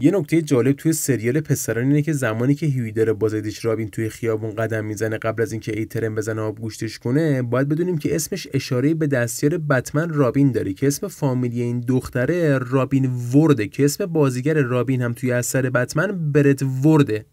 یه نکته جالب توی سریال پسران اینه که زمانی که هیوی داره با رابین توی خیابون قدم می‌زنه قبل از اینکه ایترن بزنه آب گوشتش کنه باید بدونیم که اسمش اشاره به دستیار بتمن رابین داره که اسم فامیلی این دختره رابین ورده که اسم بازیگر رابین هم توی اثر بتمن برت ورده.